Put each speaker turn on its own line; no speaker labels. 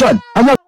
John, not